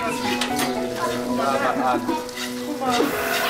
啊啊啊！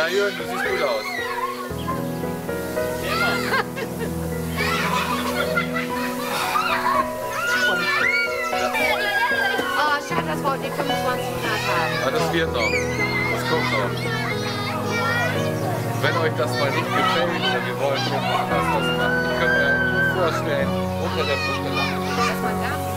Ja, Jürgen, du siehst gut aus. Oh, schade, dass wir heute die 25 Grad haben. Ja, das wird noch. Das kommt noch. Wenn euch das mal nicht gefällt oder wir wollen schon woanders was machen, könnt ihr euch vorstellen, unter der Brücke da